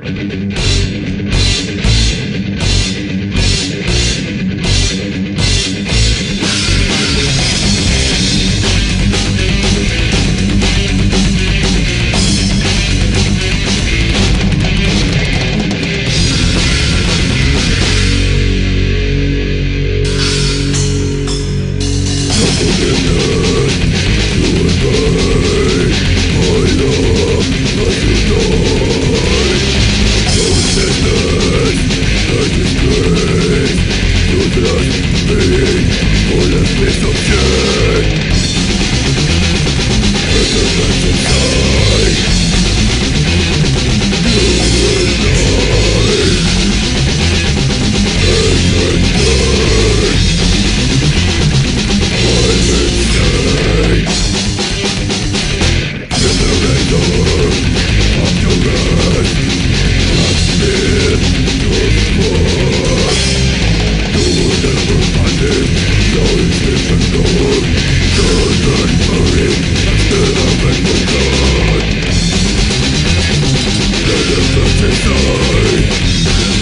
Thank to